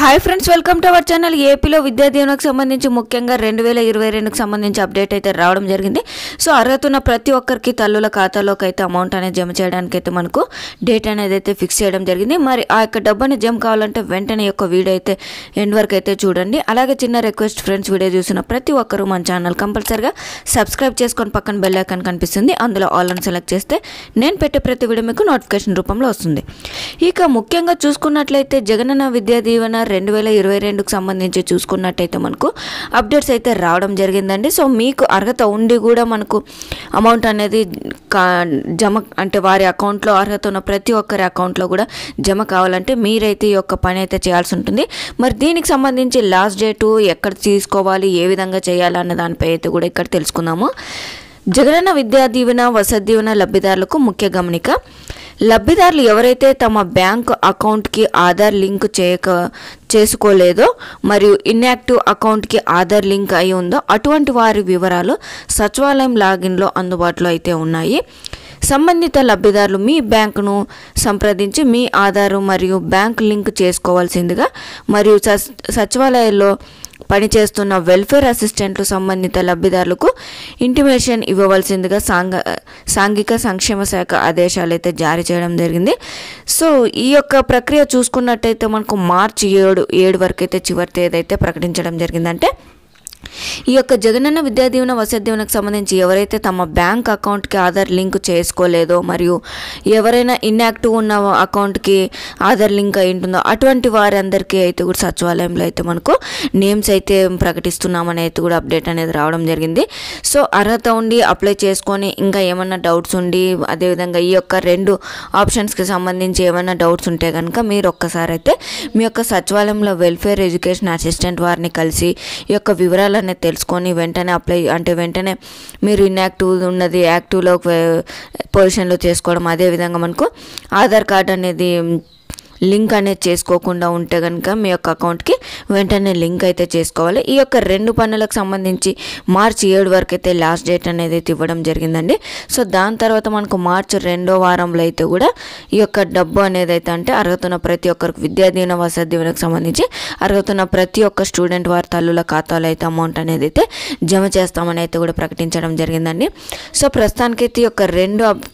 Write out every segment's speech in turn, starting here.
Hi friends welcome to our channel ఏపీలో విద్యా దీవెనకు సంబంధించి ముఖ్యంగా రెండు వేల ఇరవై రెండుకి సంబంధించి అప్డేట్ అయితే రావడం జరిగింది. సో అర్హత ఉన్న ప్రతి ఒక్కరికి తల్లుల ఖాతాలోకి అయితే అమౌంట్ అనేది జమ చేయడానికి అయితే మనకు డేట్ అనేది అయితే ఫిక్స్ చేయడం జరిగింది. మరి ఆ యొక్క డబ్బుని జమ కావాలంటే వెంటనే యొక్క వీడియో అయితే ఎండ్ వరకు అయితే చూడండి. అలాగే చిన్న రిక్వెస్ట్ ఫ్రెండ్స్ వీడియో చూసిన ప్రతి ఒక్కరూ మన ఛానల్ కంపల్సరిగా సబ్స్క్రైబ్ చేసుకొని పక్కన బెల్ ఐకాన్ కనిపిస్తుంది. అందులో ఆల్ అని సెలెక్ట్ చేస్తే నేను పెట్టే ప్రతి వీడియో మీకు నోటిఫికేషన్ రూపంలో వస్తుంది. ఇక ముఖ్యంగా చూసుకున్నట్లయితే జగనన్న విద్యా దీవెన రెండు వేల ఇరవై రెండుకు సంబంధించి చూసుకున్నట్టయితే మనకు అప్డేట్స్ అయితే రావడం జరిగిందండి. సో మీకు అర్హత ఉండి కూడా మనకు అమౌంట్ అనేది కా జమ అంటే వారి అకౌంట్లో అర్హత ఉన్న ప్రతి ఒక్కరి అకౌంట్లో కూడా జమ కావాలంటే మీరైతే ఈ యొక్క పని అయితే చేయాల్సి ఉంటుంది. మరి దీనికి సంబంధించి లాస్ట్ డేటు ఎక్కడ తీసుకోవాలి ఏ విధంగా చేయాలి అన్న దానిపై అయితే కూడా ఇక్కడ తెలుసుకుందాము. జగనన్న విద్యా దీవెన వసతి దీవెన లబ్ధిదారులకు ముఖ్య గమనిక లబ్ధిదారులు ఎవరైతే తమ బ్యాంకు అకౌంట్కి ఆధార్ లింక్ చేయక చేసుకోలేదో మరియు ఇన్యాక్టివ్ అకౌంట్కి ఆధార్ లింక్ అయి ఉందో అటువంటి వారి వివరాలు సచివాలయం లాగిన్లో అందుబాటులో అయితే ఉన్నాయి. సంబంధిత లబ్ధిదారులు మీ బ్యాంకును సంప్రదించి మీ ఆధారు మరియు బ్యాంక్ లింక్ చేసుకోవాల్సిందిగా మరియు సచ్- పనిచేస్తున్న వెల్ఫేర్ అసిస్టెంట్లు సంబంధిత లబ్ధిదారులకు ఇంటిమేషన్ ఇవ్వవలసిందిగా సాంఘ సాంఘిక సంక్షేమ శాఖ ఆదేశాలు అయితే జారీ చేయడం జరిగింది. సో ఈ యొక్క ప్రక్రియ చూసుకున్నట్టయితే మనకు మార్చి ఏడు ఏడు వరకు అయితే చివరి తేదీ అయితే ప్రకటించడం జరిగిందంటే ఈ యొక్క జగనన్న విద్యా దీవెన వసతి దీవెనకు సంబంధించి ఎవరైతే తమ బ్యాంక్ అకౌంట్కి ఆధార్ లింక్ చేసుకోలేదో మరియు ఎవరైనా ఇన్యాక్టివ్ ఉన్న అకౌంట్కి ఆధార్ లింక్ అయి ఉంటుందో అటువంటి వారందరికీ అయితే కూడా సచివాలయంలో అయితే మనకు నేమ్స్ అయితే ప్రకటిస్తున్నామని అయితే కూడా అప్డేట్ అనేది రావడం జరిగింది. సో అర్హత ఉండి అప్లై చేసుకొని ఇంకా ఏమన్నా డౌట్స్ ఉండి అదేవిధంగా ఈ యొక్క రెండు ఆప్షన్స్కి సంబంధించి ఏమైనా డౌట్స్ ఉంటే కనుక మీరు ఒక్కసారి అయితే మీ యొక్క సచివాలయంలో వెల్ఫేర్ ఎడ్యుకేషన్ అసిస్టెంట్ వారిని కలిసి ఈ యొక్క వివరాలు అనేది తెలుసుకొని వెంటనే అప్లై అంటే వెంటనే మీరు ఇన్యాక్టివ్ ఉన్నది యాక్టివ్లో పొజిషన్లో చేసుకోవడం అదేవిధంగా మనకు ఆధార్ కార్డ్ అనేది లింక్ అనేది చేసుకోకుండా ఉంటే కనుక మీ యొక్క అకౌంట్కి వెంటనే లింక్ అయితే చేసుకోవాలి. ఈ యొక్క రెండు పనులకు సంబంధించి మార్చి ఏడు వరకు అయితే లాస్ట్ డేట్ అనేది అయితే ఇవ్వడం జరిగిందండి. సో దాని తర్వాత మనకు మార్చి రెండో వారంలో అయితే కూడా ఈ యొక్క డబ్బు అనేది అయితే అంటే అర్హత ఉన్న ప్రతి ఒక్కరికి విద్యా దీవెన వసతి దీవెనకు సంబంధించి అర్హత ఉన్న ప్రతి ఒక్క స్టూడెంట్ వారి తల్లుల ఖాతాలో అయితే అమౌంట్ అనేది అయితే జమ చేస్తామని అయితే కూడా ప్రకటించడం జరిగిందండి. సో ప్రస్తుతానికైతే ఈ యొక్క రెండు ఆప్-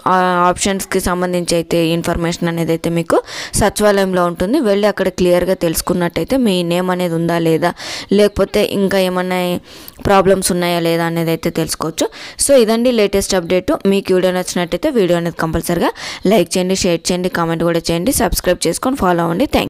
ఆప్షన్స్కి సంబంధించి అయితే ఇన్ఫర్మేషన్ అనేది అయితే మీకు సచివాలయం సచివాలయంలో ఉంటుంది. వెళ్ళి అక్కడ క్లియర్గా తెలుసుకున్నట్టయితే మీ నేమ్ అనేది ఉందా లేదా లేకపోతే ఇంకా ఏమన్నా ప్రాబ్లమ్స్ ఉన్నాయా లేదా అనేది అయితే తెలుసుకోవచ్చు. సో ఇదండి లేటెస్ట్ అప్డేట్. మీకు వీడియో నచ్చినట్టయితే వీడియో అనేది కంపల్సరిగా లైక్ చేయండి షేర్ చేయండి కామెంట్ కూడా చేయండి. సబ్స్క్రైబ్ చేసుకొని ఫాలో అవ్వండి. థ్యాంక్